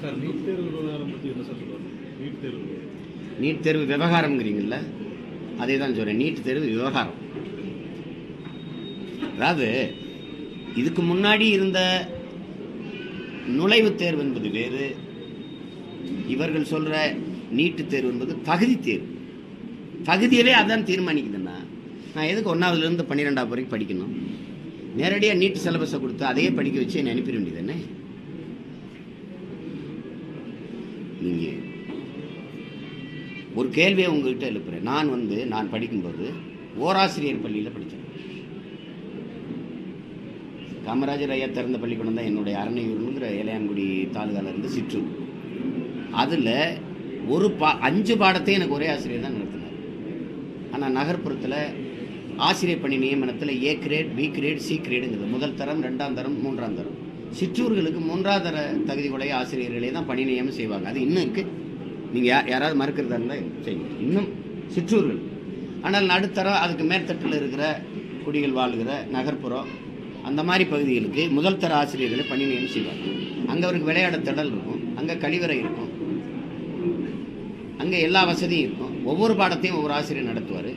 Sir NEET தேர்வு விவகாரம் பற்றி என்ன சார் சொல்லுவாங்க? நீட் தேர்வு நீட் தேர்வு விவகாரம்ங்கிறீங்கல்ல? அதே தான் சொல்கிறேன் நீட் தேர்வு விவகாரம். அதாவது இதுக்கு முன்னாடி இருந்த நுழைவுத் தேர்வு என்பது வேறு இவர்கள் சொல்கிற நீட்டு தேர்வு என்பது தகுதி தேர்வு. தகுதியிலே அதான் தீர்மானிக்குதுன்னா நான் எதுக்கு ஒன்றாவதுலேருந்து பன்னிரெண்டாவது வரைக்கும் படிக்கணும்? நேரடியாக நீட் சிலபஸை கொடுத்து அதையே படிக்க வச்சு என்னை அனுப்பிட வேண்டியதானே நீங்கள் ஒரு கேள்வியை உங்ககிட்ட எழுப்புறேன். நான் வந்து நான் படிக்கும்போது ஓராசிரியர் பள்ளியில் படித்தேன். காமராஜர் ஐயா திறந்த பள்ளிக்கூடம் தான் என்னுடைய அரணையூருங்கிற இளையான்குடி தாலுகால இருந்து சிற்றூர் அதில் ஒரு பா அஞ்சு பாடத்தையும் எனக்கு ஒரே ஆசிரியர் தான் நடத்தினார். ஆனால் நகர்ப்புறத்தில் ஆசிரியர் பணி நியமனத்தில் A grade B grade C கிரேடுங்கிறது முதல் தரம் ரெண்டாம் தரம் மூன்றாம் தரம். சிற்றூர்களுக்கு மூன்றாவது தர தகுதி உடைய ஆசிரியர்களே தான் பணி நியமனம் செய்வாங்க. அது இன்னும் இருக்குது நீங்கள் யார் யாராவது மறுக்கிறதா இருந்தால் செய்யுங்க. இன்னும் சிற்றூர்கள். ஆனால் நடுத்தரம் அதுக்கு மேற்தட்டில் இருக்கிற குடிகள் வாழ்கிற நகர்ப்புறம் அந்த மாதிரி பகுதிகளுக்கு முதல் தர ஆசிரியர்களை பணி நியமனம் செய்வாங்க. அங்கே அவருக்கு விளையாட திடல் இருக்கும். அங்கே கழிவறை இருக்கும். அங்கே எல்லா வசதியும் இருக்கும். ஒவ்வொரு பாடத்தையும் ஒவ்வொரு ஆசிரியர் நடத்துவார்.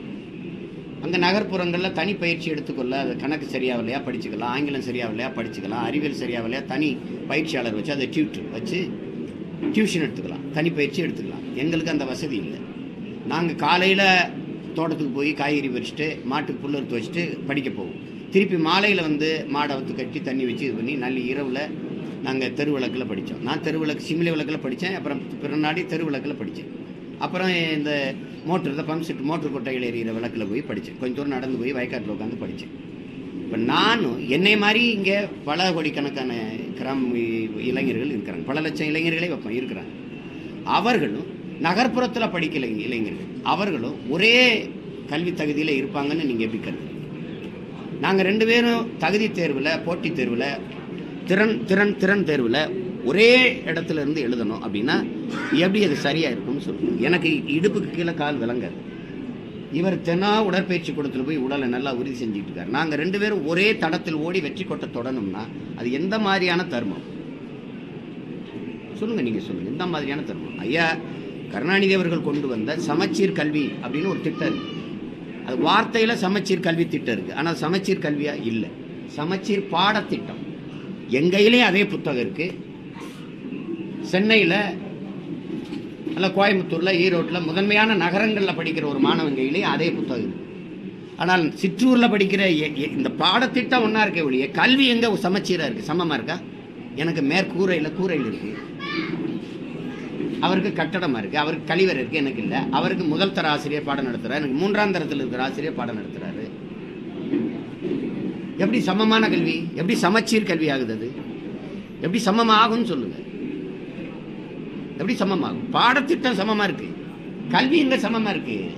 அங்கே நகர்ப்புறங்களில் தனி பயிற்சி எடுத்துக்கொள்ள அது கணக்கு சரியாகலையா படிச்சுக்கலாம் ஆங்கிலம் சரியாகலையா படிச்சுக்கலாம் அறிவியல் சரியாகலையா தனி பயிற்சியாளர் வச்சு அதை டியூட்டர் வச்சு டியூஷன் எடுத்துக்கலாம் தனி பயிற்சி எடுத்துக்கலாம். எங்களுக்கு அந்த வசதி இல்லை. நாங்கள் காலையில் தோட்டத்துக்கு போய் காய்கறி பறிச்சுட்டு மாட்டுக்கு புல் எடுத்து வச்சுட்டு படிக்க போவோம். திருப்பி மாலையில் வந்து மாடை வந்து கட்டி தண்ணி வச்சு இது பண்ணி நல்ல இரவில் நாங்கள் தெருவிளக்கில் படித்தோம் நான் தெருவிளக்கு சிமிலி விளக்கில் படித்தேன் அப்புறம் பிறநாடி தெருவிளக்கில் படித்தேன் அப்புறம் இந்த மோட்டர் இந்த பம்ப் செட் மோட்டர் கொட்டையில் எறிகிற விளக்கில் போய் படித்தேன். கொஞ்சம் தூரம் நடந்து போய் வயக்காட்டில் உட்காந்து படித்தேன். இப்போ நானும் என்னை மாதிரி இங்கே பல கோடிக்கணக்கான கிராம இளைஞர்கள் இருக்கிறாங்க. பல லட்சம் இளைஞர்களே வைப்போம் இருக்கிறாங்க. அவர்களும் நகர்ப்புறத்தில் படிக்கல இளைஞர்கள் அவர்களும் ஒரே கல்வி தகுதியில் இருப்பாங்கன்னு நீங்கள் எப்படி கருதுறீங்க? நாங்கள் ரெண்டு பேரும் தகுதி தேர்வில் போட்டித் தேர்வில் திறன் திறன் திறன் தேர்வில் ஒரே இடத்துல இருந்து எழுதணும் அப்படின்னா எப்படி அது சரியாக இருக்கும்னு சொல்லணும். எனக்கு இடுப்புக்கு கீழே கால் விளங்காது. இவர் தெனா உடற்பயிற்சி கொடுத்துட்டு போய் உடலை நல்லா உறுதி செஞ்சுட்டு இருக்கார். நாங்கள் ரெண்டு பேரும் ஒரே தடத்தில் ஓடி வெற்றி கொட்ட தொடணும்னா அது எந்த மாதிரியான தர்மம்? சொல்லுங்கள் நீங்கள் சொல்லுங்கள் எந்த மாதிரியான தர்மம்? ஐயா கருணாநிதி அவர்கள் கொண்டு வந்த சமச்சீர் கல்வி அப்படின்னு ஒரு திட்டம் இருக்கு. அது வார்த்தையில் சமச்சீர் கல்வி திட்டம் இருக்குது ஆனால் சமச்சீர் கல்வியாக இல்லை. சமச்சீர் பாடத்திட்டம். எங்கையிலேயே அதே புத்தகம் இருக்குது சென்னையில் அல்ல கோயம்புத்தூரில் ஈரோட்டில் முதன்மையான நகரங்களில் படிக்கிற ஒரு மாணவன் கையிலேயும் அதே புத்தகம் ஆனால் சிற்றூரில் படிக்கிற எ- இந்த பாடத்திட்டம் ஒன்றா இருக்கே ஒழிய கல்வி எங்கே சமச்சீராக இருக்குது சமமாக இருக்கா? எனக்கு மேற்கூரையில் கூரையில் இருக்குது அவருக்கு கட்டடமாக இருக்குது அவருக்கு கழிவறை இருக்குது எனக்கு இல்லை. அவருக்கு முதல் தர ஆசிரியர் பாடம் நடத்துகிறார் எனக்கு மூன்றாம் தரத்தில் இருக்கிற ஆசிரியர் பாடம் நடத்துகிறாரு எப்படி சமமான கல்வி? எப்படி சமச்சீர் கல்வி ஆகுது அது? எப்படி சமமாகும்னு சொல்லுங்கள் எப்படி சமமாகும்? பாடத்திட்டம் சமமா இருக்கு. கல்வி எங்க சமமா இருக்கு?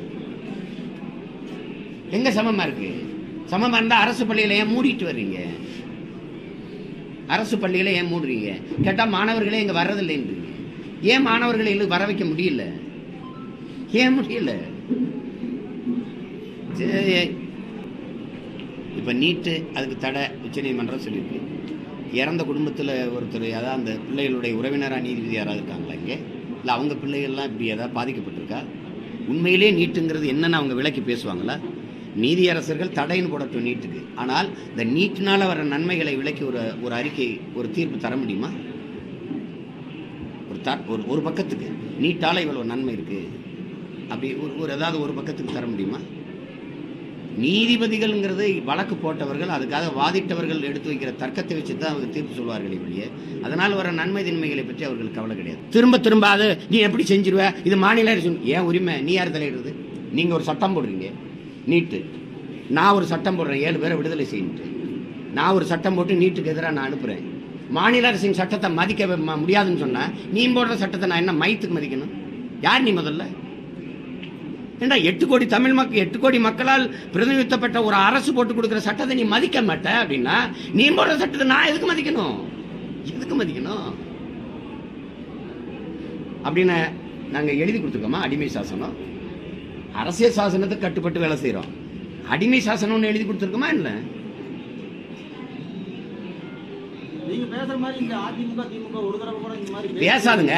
எங்க சமமா இருக்கு? சமமா இருந்தா அரசு பள்ளியில ஏன் மூடிட்டு வர்றீங்க? அரசு பள்ளியில ஏன் மூடுறீங்க? கேட்டா மாணவர்களே இங்க வர்றதில்லைன்றீங்க. ஏன் மாணவர்களை வர வைக்க முடியல? ஏன் முடியல? சரி. இப்ப நீட்டு அதுக்கு தடை உச்சநீதிமன்றம் சொல்லியிருக்கு. இறந்த குடும்பத்தில் ஒருத்தர் ஏதாவது அந்த பிள்ளைகளுடைய உறவினராக நீதிபதி யாராவது இருக்காங்களா இங்கே? இல்லை அவங்க பிள்ளைகள்லாம் இப்படி ஏதாவது பாதிக்கப்பட்டிருக்கா? உண்மையிலே நீட்டுங்கிறது என்னென்னு அவங்க விளக்கி பேசுவாங்களா? நீதியரசர்கள் தடைன்னு போடட்டும் நீட்டுக்கு. ஆனால் இந்த நீட்டினால் வர நன்மைகளை விளக்கி ஒரு ஒரு அறிக்கை ஒரு தீர்ப்பு தர முடியுமா? ஒரு த ஒரு ஒரு பக்கத்துக்கு. நீட்டால் இவ்வளோ நன்மை இருக்குது அப்படி ஒரு ஒரு ஏதாவது ஒரு பக்கத்துக்கு தர முடியுமா? நீதிபதிகள்ங்கிறது வழக்கு போட்டவர்கள் அதுக்காக வாதிட்டவர்கள் எடுத்து வைக்கிற தர்க்கத்தை வச்சு தான் அவங்க தீர்ப்பு சொல்வார்களே வெளியே அதனால் வர நன்மை தின்மைகளை பற்றி அவர்களுக்கு கவலை கிடையாது. திரும்ப திரும்ப அது நீ எப்படி செஞ்சிருவ? இது மாநில அரசு ஏன் உரிமை? நீ யார் தலையிடுறது? நீங்கள் ஒரு சட்டம் போடுறீங்க நீட்டு. நான் ஒரு சட்டம் போடுறேன் ஏழு பேரை விடுதலை செய்யிட்டு நான் ஒரு சட்டம் போட்டு நீட்டுக்கு எதிராக நான் அனுப்புகிறேன் மாநில அரசின் சட்டத்தை மதிக்க முடியாதுன்னு சொன்னால் நீ போடுற சட்டத்தை நான் என்ன மையத்துக்கு மதிக்கணும்? யார் நீ முதல்ல? ஏண்டா எட்டு கோடி தமிழ் மக்கள் எட்டு கோடி மக்களால் பிரதிநிதித்துவப்பட்ட ஒரு அரசு போட்டு கொடுக்குற சட்டத்தை நீ மதிக்க மாட்ட அப்படின்னா நீ போடுற சட்டத்தை நான் எதுக்கு மதிக்கணும்? எதுக்கு மதிக்கணும்? அப்படின்னு நாங்கள் எழுதி கொடுத்துருக்கோமா? அடிமை சாசனம். அரசியல் சாசனத்துக்கு கட்டுப்பட்டு வேலை செய்கிறோம் அடிமை சாசனம்னு எழுதி கொடுத்துருக்கோமா இல்லை? நீங்க பேச பேசுற மாதிரி இந்த அதிமுக திமுக ஒரு தடவை கூட இந்த மாதிரி பேச- பேசாதுங்க.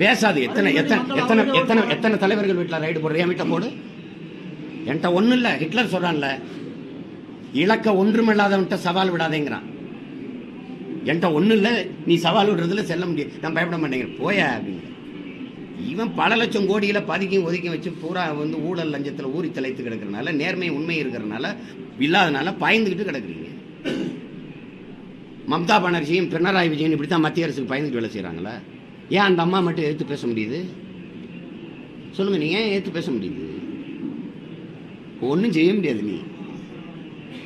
பேசாது. எத்தனை எத்தனை எத்தனை எத்தனை எத்தனை தலைவர்கள் வீட்டில் ரைடு போடுற? என் வீட்டை போடு என்கிட்ட ஒன்றும் இல்லை. ஹிட்லர் சொல்கிறான்ல இலக்க ஒன்றுமில்லாதவன்கிட்ட சவால் விடாதேங்கிறான். என்கிட்ட ஒன்றும் இல்லை. நீ சவால் விடுறதுல செல்ல முடியும் நான் பயப்பட மாட்டேங்கிறேன். போய அப்படிங்கிற இவன் பல லட்சம் கோடியில் பதுக்கியும் ஒதுக்கி வச்சு பூரா வந்து ஊழல் லஞ்சத்தில் ஊறி தலைத்து கிடக்கிறனால நேர்மை உண்மை இருக்கிறனால இல்லாதனால பயந்துக்கிட்டு கிடக்குறீங்க. மம்தா பானர்ஜியும் பினராயி விஜயன் இப்படி தான் மத்திய அரசுக்கு பயந்துட்டு வேலை செய்கிறாங்களா ஏன் அந்த அம்மா மட்டும் எடுத்து பேச முடியுது சொல்லுங்கள் நீ ஏன் எடுத்து பேச முடியுது ஒன்றும் செய்ய முடியாது நீ